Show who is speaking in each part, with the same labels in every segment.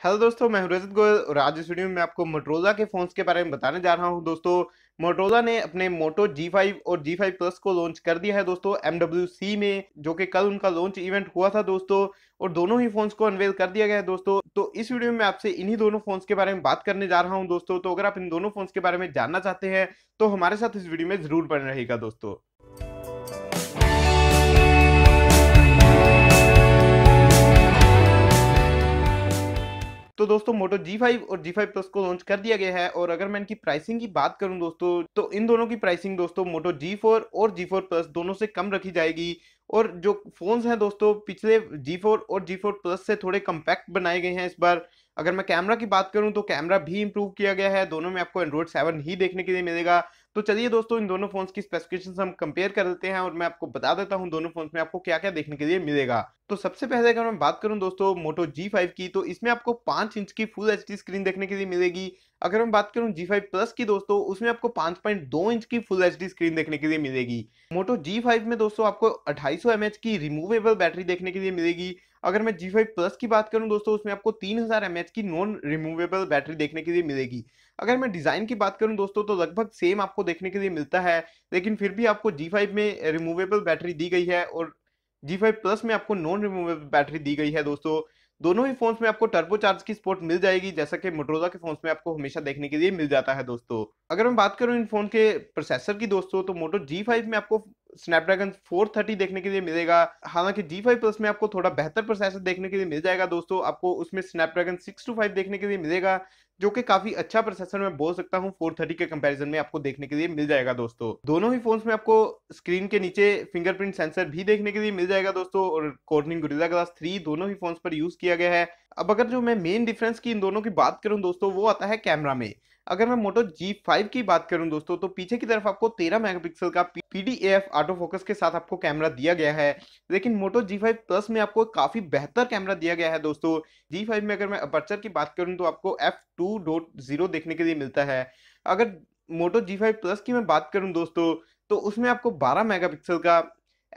Speaker 1: Hello दोस्तों, मैं हूँ रजत गोयल और आज इस वीडियो में मैं आपको मोटरोला के फोन्स के बारे में बताने जा रहा हूँ। दोस्तों मोटरोला ने अपने मोटो G5 और G5 प्लस को लॉन्च कर दिया है दोस्तों MWC में, जो कि कल उनका लॉन्च इवेंट हुआ था दोस्तों, और दोनों ही फोन्स को अनवेल कर दिया गया है दोस्तों। तो इस वीडियो में आपसे इन्हीं दोनों फोन्स के बारे में बात करने जा रहा हूँ दोस्तों। तो अगर आप इन दोनों फोन्स के बारे में जानना चाहते हैं तो हमारे साथ इस वीडियो में ज़रूर बने रहेगा दोस्तों। दोस्तों मोटो G5 और G5 प्लस को लॉन्च कर दिया गया है और अगर मैं इनकी प्राइसिंग की बात करूँ दोस्तों तो इन दोनों की प्राइसिंग दोस्तों मोटो G4 और G4 प्लस दोनों से कम रखी जाएगी और जो फोन्स हैं दोस्तों, पिछले G4 और G4 प्लस से थोड़े कम्पैक्ट बनाए गए हैं इस बार। अगर मैं कैमरा की बात करूँ तो कैमरा भी इम्प्रूव किया गया है। दोनों में आपको एंड्रॉयड सेवन ही देखने के लिए मिलेगा। तो चलिए दोस्तों, इन दोनों फोन्स की स्पेसिफिकेशन हम कंपेयर कर लेते हैं और मैं आपको बता देता हूँ दोनों फोन्स में आपको क्या क्या देखने के लिए मिलेगा। तो सबसे पहले अगर मैं बात करूँ दोस्तों मोटो G5 की तो इसमें आपको पाँच इंच की फुल एचडी स्क्रीन देखने के लिए मिलेगी। अगर मैं बात करूँ G5 प्लस की दोस्तों, उसमें आपको 5.2 इंच की फुल एचडी स्क्रीन देखने के लिए मिलेगी। मोटो G5 में दोस्तों, आपको 2800 mAh की रिमूवेबल बैटरी देखने के लिए मिलेगी। अगर मैं जी फाइव प्लस की बात करूँ दोस्तों, उसमें आपको 3000 mAh की नॉन रिमूवेबल बैटरी देखने के लिए मिलेगी। अगर मैं डिज़ाइन की बात करूँ दोस्तों तो लगभग सेम आपको देखने के लिए मिलता है, लेकिन फिर भी आपको G5 में रिमूवेबल बैटरी दी गई है और G5 प्लस में आपको नॉन रिमूवेबल बैटरी दी गई है दोस्तों। दोनों ही फोन्स में आपको टर्बो चार्ज की सपोर्ट मिल जाएगी, जैसा कि मोटरोला के फोन्स में आपको हमेशा देखने के लिए मिल जाता है दोस्तों। अगर मैं बात करूँ इन फ़ोन के प्रोसेसर की दोस्तों तो मोटो G5 में आपको स्नैपड्रैगन 430 देखने के लिए मिलेगा। हालाँकि G5 प्लस में आपको थोड़ा बेहतर प्रोसेसर देखने के लिए मिल जाएगा दोस्तों। आपको उसमें स्नैपड्रैगन 625 देखने के लिए मिलेगा। जो कि काफ़ी अच्छा प्रोसेसर मैं बोल सकता हूँ 430 के कंपैरिजन में आपको देखने के लिए मिल जाएगा दोस्तों। दोनों ही फोन्स में आपको स्क्रीन के नीचे फिंगरप्रिंट सेंसर भी देखने के लिए मिल जाएगा दोस्तों और कोर्निंग गुरिल्ला ग्लास 3 दोनों ही फोन्स पर यूज़ किया गया है। अब अगर जो मैं मेन डिफरेंस की इन दोनों की बात करूँ दोस्तों, वो आता है कैमरा में। अगर मैं मोटो G5 की बात करूँ दोस्तों तो पीछे की तरफ़ आपको 13 मेगापिक्सल का PDAF ऑटो फोकस के साथ आपको कैमरा दिया गया है। लेकिन मोटो G5 प्लस में आपको काफ़ी बेहतर कैमरा दिया गया है दोस्तों। G5 में अगर मैं अपर्चर की बात करूँ तो आपको f2.0 देखने के लिए मिलता है अगर मोटो G5 प्लस की मैं बात करूँ दोस्तों तो उसमें आपको 12 मेगापिक्सल का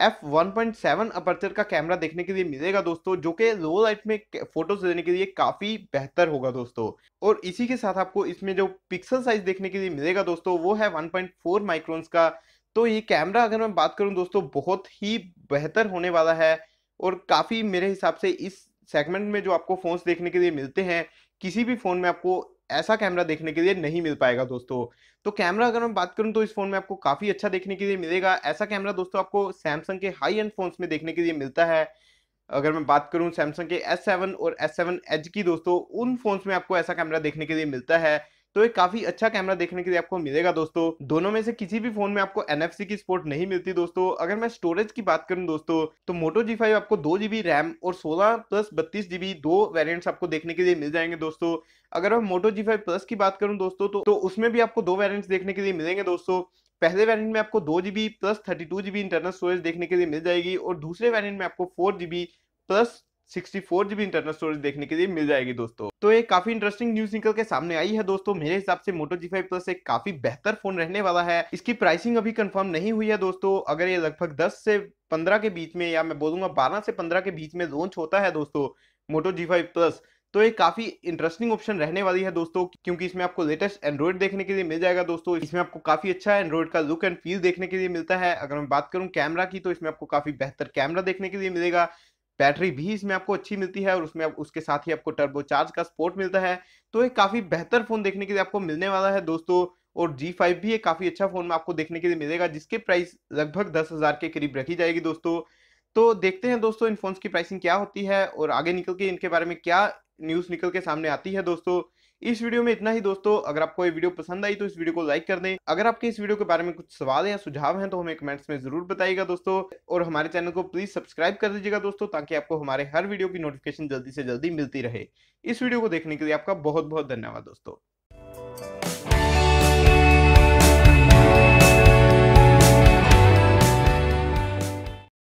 Speaker 1: F one point seven aperture का कैमरा देखने के लिए मिलेगा दोस्तों जो कि लो लाइट में फ़ोटोज़ लेने के लिए काफ़ी बेहतर होगा दोस्तों और इसी के साथ आपको इसमें जो पिक्सल साइज़ देखने के लिए मिलेगा दोस्तों वो है 1.4 माइक्रोन्स का तो ये कैमरा अगर मैं बात करूँ दोस्तों बहुत ही बेहतर होने वाला है और काफ़ी मेरे हिसाब से इस सेगमेंट में जो आपको फोन्स देखने के लिए मिलते हैं किसी भी फ़ोन में आपको ऐसा कैमरा देखने के लिए नहीं मिल पाएगा दोस्तों। तो कैमरा अगर मैं बात करूँ तो इस फ़ोन में आपको काफ़ी अच्छा देखने के लिए मिलेगा। ऐसा कैमरा दोस्तों आपको सैमसंग के हाई एंड फोन्स में देखने के लिए मिलता है। अगर मैं बात करूँ सैमसंग के S7 और S7 Edge की दोस्तों, उन फोन्स में आपको ऐसा कैमरा देखने के लिए मिलता है। तो एक काफ़ी अच्छा कैमरा देखने के लिए आपको मिलेगा दोस्तों। दोनों में से किसी भी फ़ोन में आपको एनएफसी की सपोर्ट नहीं मिलती दोस्तों। अगर मैं स्टोरेज की बात करूँ दोस्तों तो मोटो जी फाइव आपको दो जीबी रैम और सोलह प्लस बत्तीस जीबी दो वेरियंट्स आपको देखने के लिए मिल जाएँगे दोस्तों। अगर मैं मोटो जी फाइव प्लस की बात करूँ दोस्तों तो, तो उसमें भी आपको दो वेरियंट्स देखने के लिए मिलेंगे दोस्तों। पहले वेरिएंट में आपको दो GB plus thirty two GB internal storage देखने के लिए मिल जाएगी और दूसरे वेरिएंट में आपको four GB plus sixty four GB internal storage देखने के लिए मिल जाएगी दोस्तों। तो ये काफ़ी इंटरेस्टिंग न्यूज़ निकल के सामने आई है दोस्तों। मेरे हिसाब से मोटो जी फाइव प्लस एक काफ़ी बेहतर फ़ोन रहने वाला है। इसकी प्राइसिंग अभी कंफर्म नहीं हुई है दोस्तों। अगर ये लगभग दस से पंद्रह के बीच में या मैं बोलूँगा बारह से पंद्रह के बीच में लॉन्च होता है दोस्तों मोटो जी फाइव प्लस तो ये काफ़ी इंटरेस्टिंग ऑप्शन रहने वाली है दोस्तों। क्योंकि इसमें आपको लेटेस्ट एंड्रॉइड देखने के लिए मिल जाएगा दोस्तों। इसमें आपको काफ़ी अच्छा एंड्रॉइड का लुक एंड फील देखने के लिए मिलता है। अगर मैं बात करूँ कैमरा की तो इसमें आपको काफ़ी बेहतर कैमरा देखने के लिए मिलेगा। बैटरी भी इसमें आपको अच्छी मिलती है और उसमें आप, उसके साथ ही आपको टर्बो चार्ज का सपोर्ट मिलता है। तो एक काफ़ी बेहतर फ़ोन देखने के लिए आपको मिलने वाला है दोस्तों, और G5 भी एक काफ़ी अच्छा फ़ोन में आपको देखने के लिए मिलेगा, जिसके प्राइस लगभग दस हज़ार के करीब रखी जाएगी दोस्तों। तो देखते हैं दोस्तों इन फोन्स की प्राइसिंग क्या होती है, और आगे निकल के इनके बारे में क्या न्यूज़ निकल के सामने आती है दोस्तों। इस वीडियो में इतना ही, दोस्तों। अगर आपको ये वीडियो पसंद आई तो इस वीडियो को लाइक कर दें। अगर आपके इस वीडियो के बारे में कुछ सवाल या सुझाव हैं तो हमें कमेंट्स में ज़रूर बताइएगा, दोस्तों। और हमारे चैनल को प्लीज़ सब्सक्राइब कर दीजिएगा, दोस्तों, ताकि आपको हमारे हर वीडियो की नोटिफिकेशन जल्दी से जल्दी मिलती रहे। इस वीडियो को देखने के लिए आपका बहुत बहुत धन्यवाद, दोस्तों।